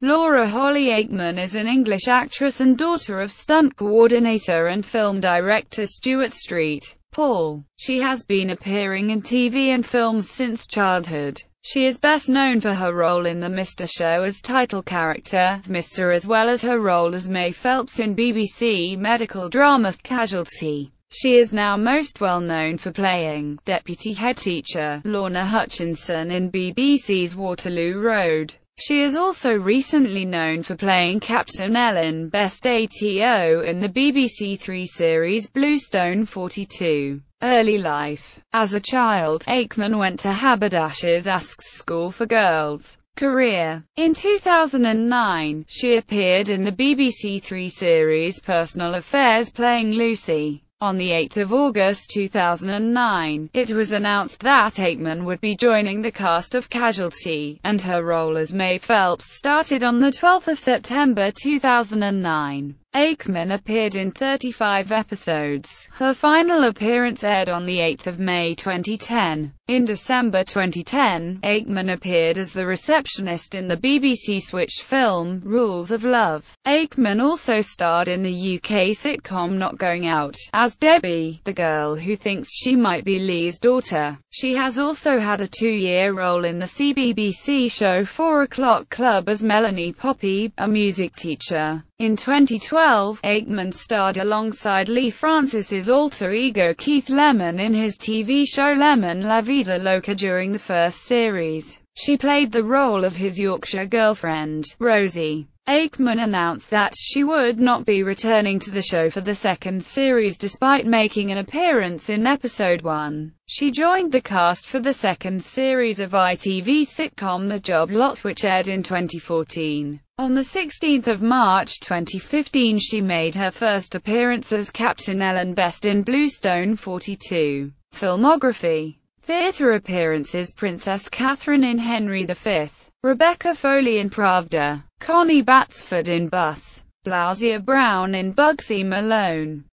Laura Holly Aikman is an English actress and daughter of stunt coordinator and film director Stuart Street. Paul. She has been appearing in TV and films since childhood. She is best known for her role in The Mr. Show as title character, Mr. as well as her role as Mae Phelps in BBC medical drama Casualty. She is now most well known for playing deputy headteacher Lorna Hutchinson in BBC's Waterloo Road. She is also recently known for playing Captain Ellen Best ATO in the BBC Three series Bluestone 42. Early life. As a child, Aikman went to Haberdashers Aske's School for Girls. Career. In 2009, she appeared in the BBC Three series Personal Affairs playing Lucy. On 8 August 2009, it was announced that Aikman would be joining the cast of Casualty, and her role as Mae Phelps started on 12 September 2009. Aikman appeared in 35 episodes. Her final appearance aired on 8 May 2010. In December 2010, Aikman appeared as the receptionist in the BBC Switch film, Rules of Love. Aikman also starred in the UK sitcom Not Going Out, as Debbie, the girl who thinks she might be Lee's daughter. She has also had a two-year role in the CBBC show 4 O'Clock Club as Melanie Poppy, a music teacher. In 2012, Aikman starred alongside Leigh Francis's alter ego Keith Lemon in his TV show Lemon La Vida Loca during the first series. She played the role of his Yorkshire girlfriend, Rosie. Aikman announced that she would not be returning to the show for the second series despite making an appearance in episode 1. She joined the cast for the second series of ITV sitcom The Job Lot which aired in 2014. On 16 March 2015 she made her first appearance as Captain Ellen Best in Bluestone 42. Filmography Theatre appearances Princess Catherine in Henry V. Rebecca Foley in Pravda, Connie Batsford in Bus, Blousey Brown in Bugsy Malone.